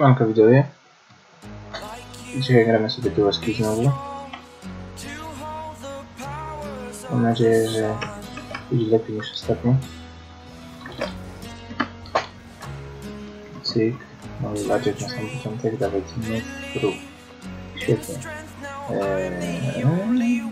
Manko widzowie. Dzisiaj gramy sobie duoski znowu. Mam nadzieję, że będzie lepiej niż ostatnio. Cyk. Mamy budżet na sam początek, dawać nie prób. Świetnie. Eee...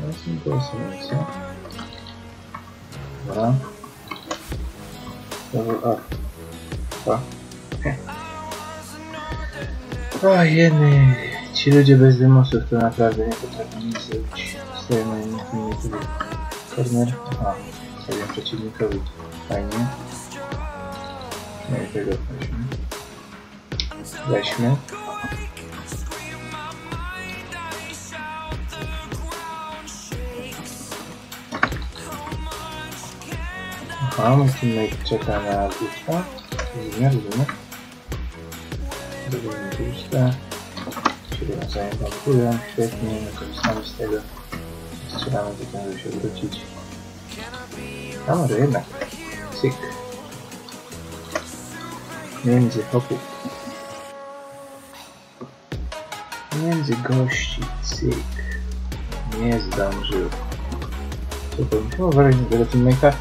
To jest interesujące. Dobra. Level up. Co? O jeny, ci ludzie bez dymusów to naprawdę nie potrafią nic zrobić. Stoję na innym filmie Corner. Aha, sobie przeciwnikowi. Fajnie. No i tego weźmy. Weźmy. Aha, mój teammate czeka na boosta. Rozumiem, rozumiem. Boosta. Siebie nawzajem blokują. Świetnie, my korzystamy z tego. Strzelamy tylko, żeby się wrócić. A może jednak. Cyk. Między hopów. Między gości. Cyk. Nie zdążył. To musimy uważać na tego teammate'a?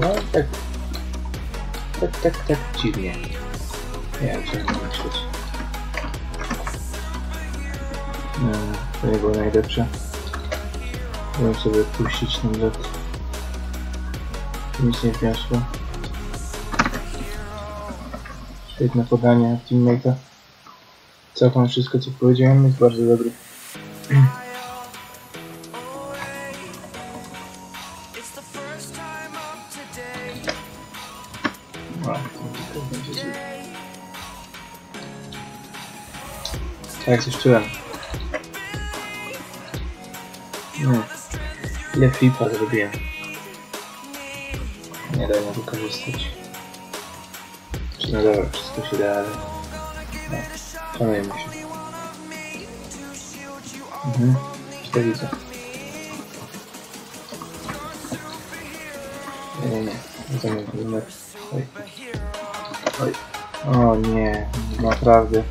No tak. Tak, tak, tak dziwnie. Nie wiem, co myśleć. To nie było najlepsze. Chciałem sobie puścić ten lot. Nic nie wniosło. Świetne podanie od teammate'a. Całkiem wszystko co powiedziałem jest bardzo dobre. Tak, coś czułem. No. Ile flipa zrobiłem. Nie da mnie wykorzystać. Czy no dobra, wszystko się da, ale... No, szanujemy się. Mhm, to widzę. Nie, nie, nie. Zamiast numer. Oj. Oj. O nie, naprawdę.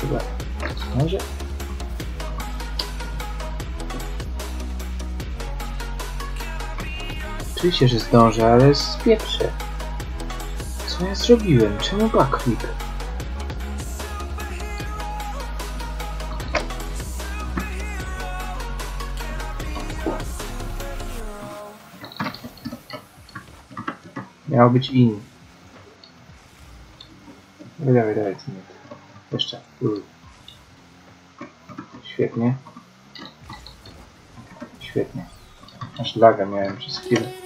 Chyba. Może? Oczywiście, że zdążę, ale spieprzę. Co ja zrobiłem? Czemu backflip? Miał być in. Wydawaj, dawaj, co nie. Jeszcze. Ul. Świetnie. Świetnie. Aż laga miałem przez chwilę.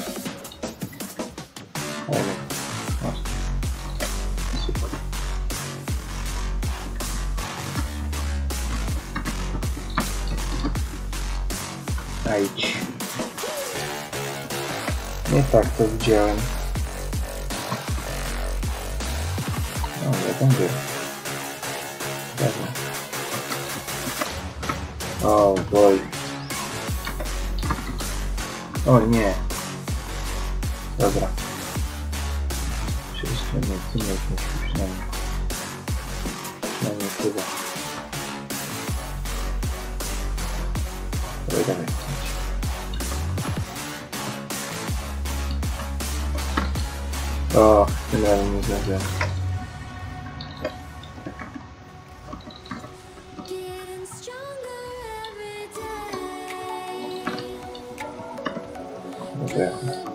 Ajdź. Nie tak to widziałem. Tam był. Dobra. O, boj. O nie. Dobra. Wszystko nie, ty nie musi przynajmniej. Przynajmniej chyba. Dawaj, dawaj. O, tym razem nie zdążyłem. Getting stronger every day. Dobra. Bullets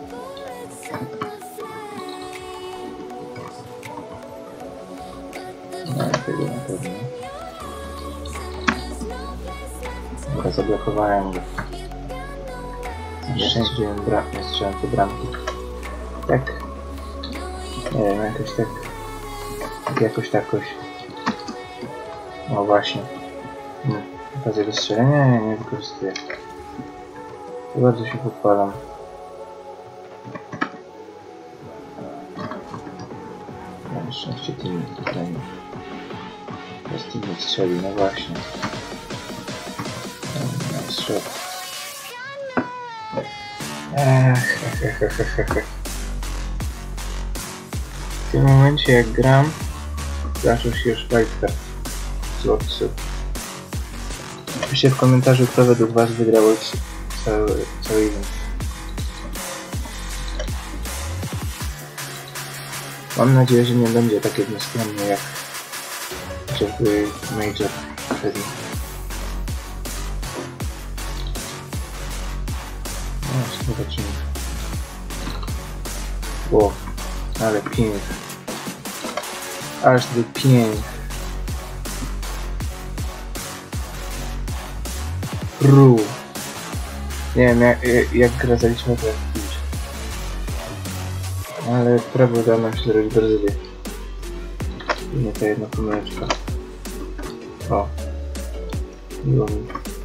zablokowałem go. Na szczęście nie, bra nie strzelam te bramki. Tak. Nie wiem, jakoś tak. tak jakoś takoś. No właśnie. Hmm. Okazję do strzelenia ja nie wykorzystuję. To bardzo się pochwalam. Na szczęście team tutaj. Teraz nie strzeli, no właśnie. Strzał. Ech, ech. W tym momencie jak gram, zaczął się już fajtka z Lotsu. Piszcie w komentarzu, kto według was wygrał cały, cały event. Mam nadzieję, że nie będzie tak jednostronnie jak chociażby Major poprzedni. Zobaczymy. Ło, ale pięknie. Aż do pięknie. Ru. Nie wiem, jak, jak, jak gra zaliczyła to jak pić. Ale prawo udało nam się zrobić Brazylię. I nie ta jedna pomyłeczka. O. Miło mi.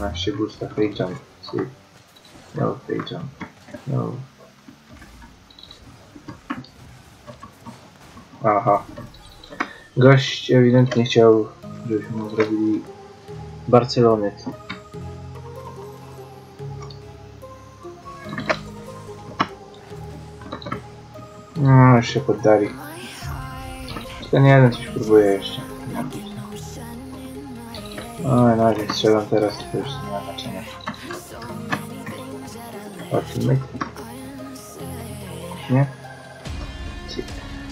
Cyk, 12 boosta, fake jump. Cyk. No, fake jump. No. Aha. Gość ewidentnie chciał, żebyśmy mu zrobili Barcelony. No, już się poddali. Ten jeden coś próbuje jeszcze. No jak strzelam teraz, to już nie ma znaczenia. Ultimate? Nie? Cyk.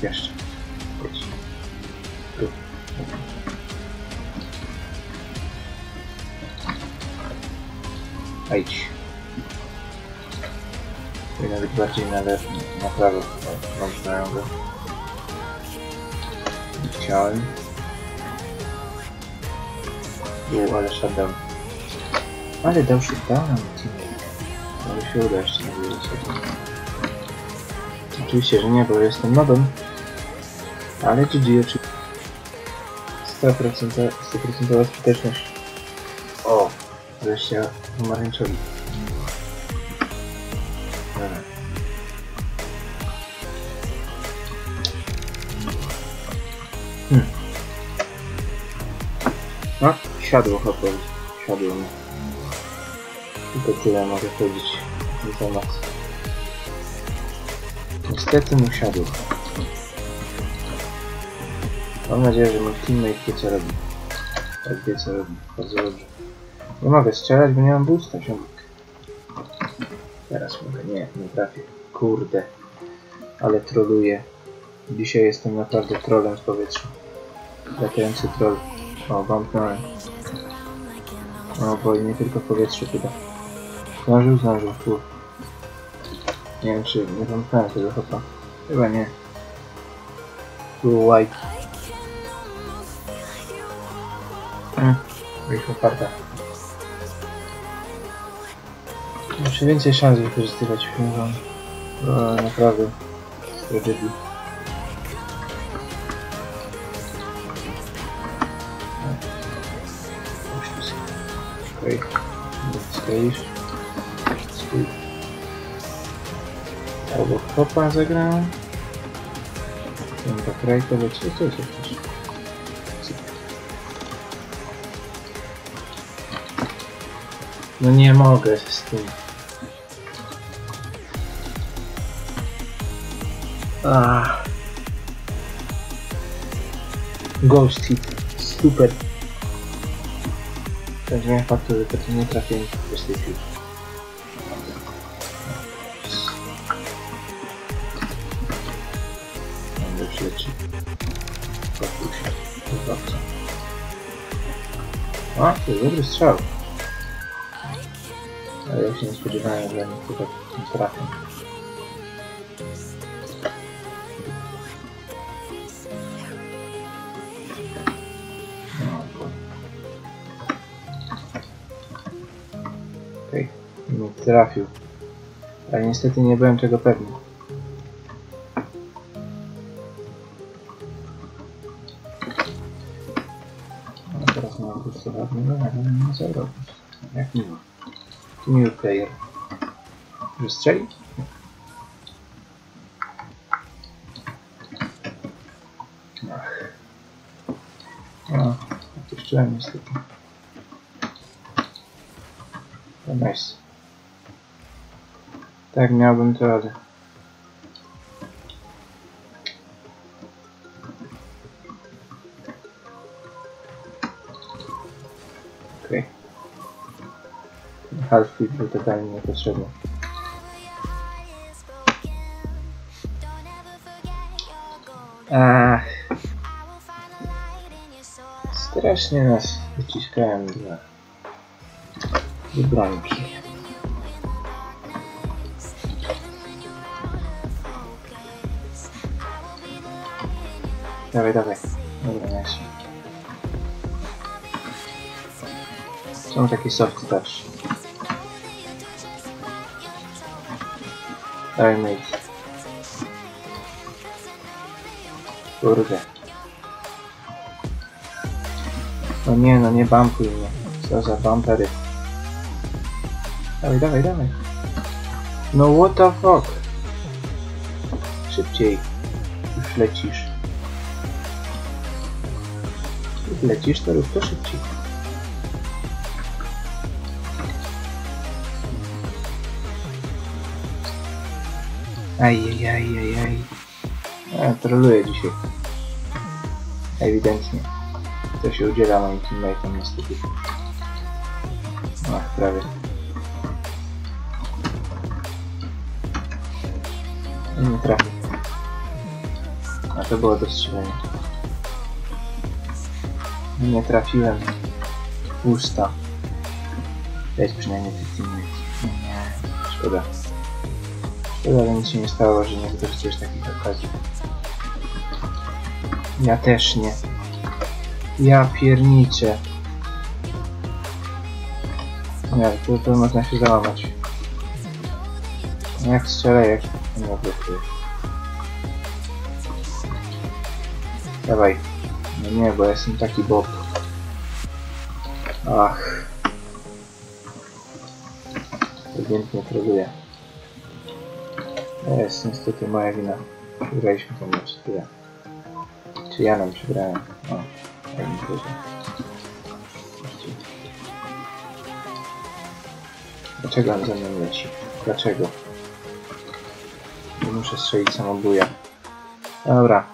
Jeszcze. Chodź. Tu. Idź. I nawet bardziej na lewo, na prawo. O, Mam znają go. Chciałem. Był, ale shutdown. Ale dał na teammate. Ale się uda jeszcze na wiele Oczywiście, że nie, bo jestem nowym. Ale GG oczywiście. 100%, 100% skuteczność. O! Wreszcie pomarańczowi. Siadło hopel. Siadło mi. Tylko tyle mogę powiedzieć na temat. Niestety mu siadło. Mam nadzieję, że mój teammate wie co robi. Tak wie co robi. Bardzo dobrze. Nie mogę strzelać, bo nie mam boosta, ziomek. Teraz mogę. Nie, nie trafię. Kurde. Ale troluję. Dzisiaj jestem naprawdę trolem z powietrza. Latający troll. O, bumpnąłem. O, bo nie tylko w powietrzu chyba. Zdążył, zdążył, tu. Nie wiem, czy nie bumpnąłem tego hopa. Chyba nie. Tu white. Hmm, ich oparta. Muszę więcej szans wykorzystywać filmową. Bo naprawdę tragedii. Stoisz. Stój. Albo kopa zagrałem. Bo co to jest jakieś? No nie mogę z tym. Ah. Ghost hit. Super. Tak zmienia faktu, że to nie trafię w tej chwili. Będę już leci. Pakuj się. Zobaczę. A, to jest dobry strzał. Ale trafił. Ale niestety nie byłem tego pewny. No teraz mam pusto ładnego, ale nie zabrał. Jak miło. Miły player. Że strzeli? Ach. No, opuszczyłem niestety. To nice. Tak miałbym to radę. Okej. Okay. Half feed był totalnie niepotrzebny. Ach, strasznie nas wyciskają dwa. Wybranki. Dawaj, dawaj. Dobra, nice. Są takie softy touch. Dawaj, mate. Kurde. No nie, no nie bumpuj mnie. Co za bumpery. Dawaj, dawaj, dawaj. No what the fuck? Szybciej. Już lecisz. Lecisz, to rób to szybciej. Ajajajajaj. Ja troluję dzisiaj. Ewidentnie. To się udziela moim teammateom niestety. Ach, prawie. Nie trafię. A to było dostrzeżenie. Nie trafiłem. Usta. Jest przynajmniej. No nie, szkoda. Szkoda, że nic się nie stało, że nie wykorzystujesz takich okazji. Ja też nie. Ja pierniczę. Nie, to, to można się załamać. Jak strzelę, jak nie blokujesz. Dawaj. No nie, bo ja jestem taki bob. Ach. Ewidentnie troluję. To jest niestety moja wina. Przegraliśmy ten mecz, tyle. Czy ja nam przegrałem? O, jak mi. Dlaczego on ze mną leci? Dlaczego? Nie muszę strzelić samobuja. Dobra.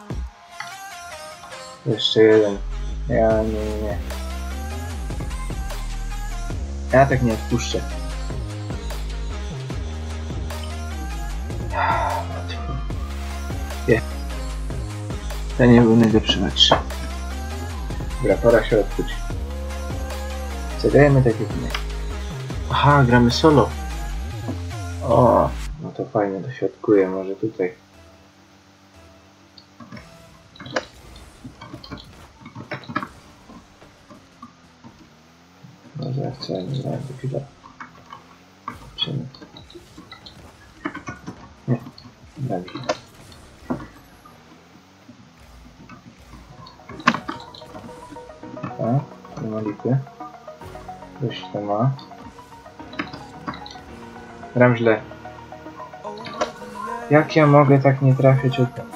Jeszcze jeden. Ja nie, nie, nie. Ja tak nie odpuszczę. Nie. To nie był najlepszy mecz. Dobra, pora się odkuć. Zagrajmy tak jak my. Aha, gramy solo. O, no to fajnie, doświadkuję może tutaj. To chwilę. Nie, dobrze. A, nie ma lipy. Coś to ma. Gram źle. Jak ja mogę tak nie trafiać od...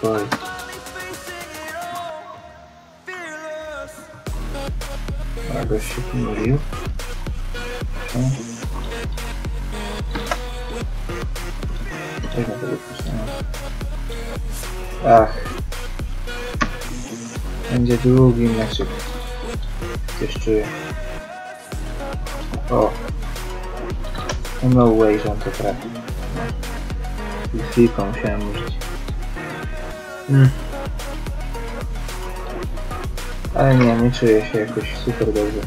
fearless. A gość się pomylił. Wypuszczałem? Ach. Będzie długi meczek. Coś czuję. O! No way, że on to trafi. I chwilkę musiałem. Mm. Ale nie, nie czuję się jakoś super dobrze.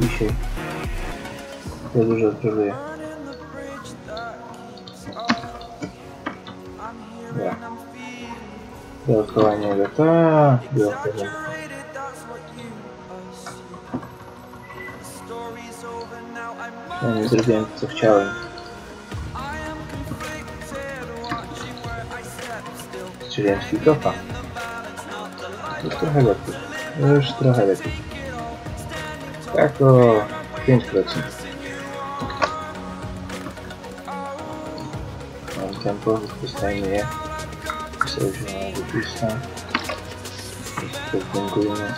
Dzisiaj. Za dużo próbuję. Burning the bridge that keeps us. I'm Ja. hearing, the light. Już trochę lepiej. Już trochę lepiej. Tak o 5%. Mam tempo, wypuszczajmy je. Sojusz na wypuszcza. Jeszcze podpęgujemy.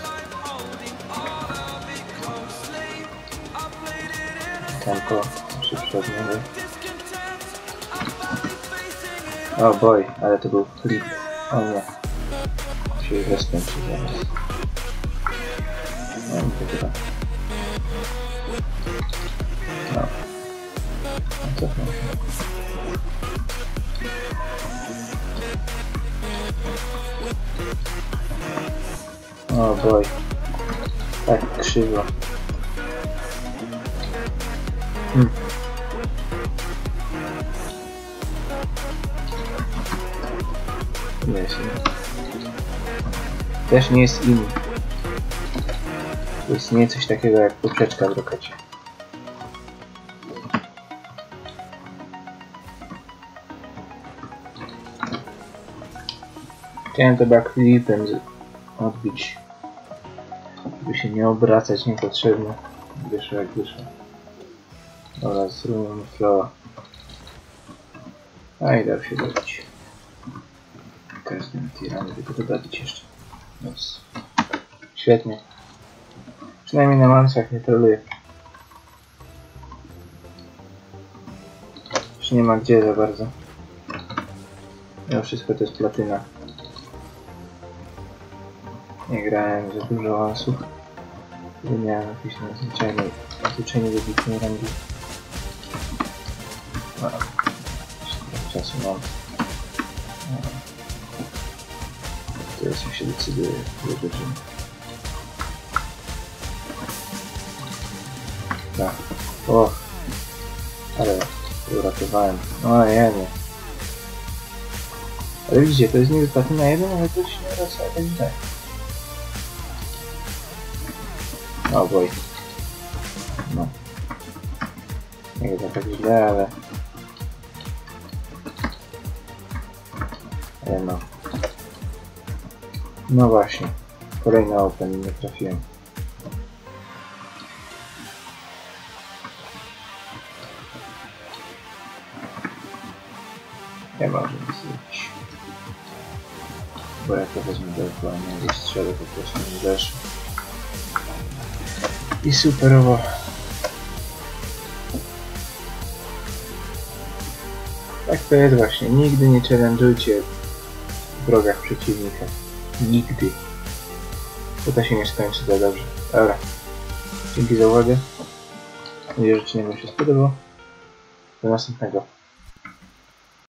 Tempo, niego. O boj, ale to był flip. O nie. Się rozkończy zaraz. No nie wygra. No. No cofnę się. O boj. Tak krzywo. Hmm. Nie jest inny. Też nie jest inny. Istnieje coś takiego jak poprzeczka w rokecie. Chciałem to backflipem odbić. Żeby się nie obracać niepotrzebnie. Wyszło jak wyszło. Dobra, zróbmy flowa. A i dał się dobić. Każdy na tirany, tylko to dobić jeszcze. Więc... Świetnie. Przynajmniej na mansach nie troluję. Już nie ma gdzie za bardzo. Ja wszystko to jest platyna. Nie grałem za dużo awansów. Nie miałem jakiejś nadzwyczajnej, nadzwyczajnie wybitnej rangi. No, trochę czasu mam. Teraz już się decyduję, wybrzymy. Tak. O! Ale uratowałem. O, ja nie. Ale widzicie, to jest niby platyna 1, ale to się nie raz tak źle. O boj. No. Nie jest tak źle, ale... Ale no. No właśnie. Kolejny open, nie trafiłem. Nie może nic zrobić. Bo jak to wezmę do ekranu, nie strzelę po prostu nie uderzy. I superowo. Tak to jest właśnie. Nigdy nie challenge'ujcie w drogach przeciwnika. Nigdy. Bo to się nie skończy za dobrze. Dobra. Dzięki za uwagę. Mam nadzieję, że się spodobał. Do następnego.